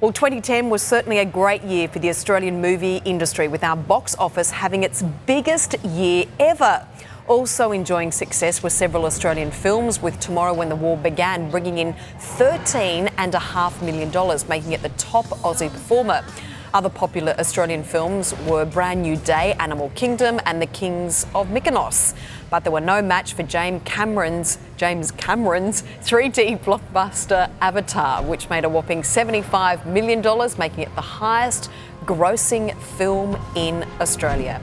Well, 2010 was certainly a great year for the Australian movie industry, with our box office having its biggest year ever. Also enjoying success were several Australian films, with Tomorrow When the War Began bringing in $13.5 million, making it the top Aussie performer. Other popular Australian films were Bran Nue Dae, Animal Kingdom, and The Kings of Mykonos. But there were no match for James Cameron's James Cameron's 3D blockbuster Avatar, which made a whopping $75 million, making it the highest grossing film in Australia.